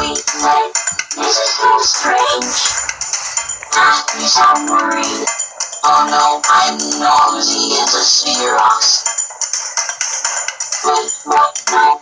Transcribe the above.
sweet light. This is so strange. Ah, you sound worried. Oh no, I'm nosy as a Xerox. Wait, what? No!